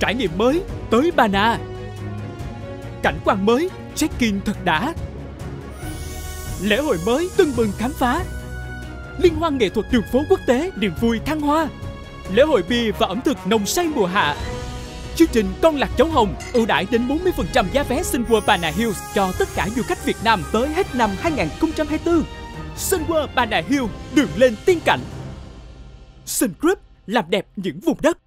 Trải nghiệm mới tới Bana. Cảnh quan mới, check-in thật đã Lễ hội mới tưng bừng khám phá Liên hoan nghệ thuật đường phố quốc tế, niềm vui thăng hoa Lễ hội bia và ẩm thực nồng say mùa hạ Chương trình Con lạc cháu hồng ưu đãi đến 40% giá vé Sunworld Bana Hills cho tất cả du khách Việt Nam tới hết năm 2024. Sunworld Bana Hills, đường lên tiên cảnh. Sun Group, làm đẹp những vùng đất.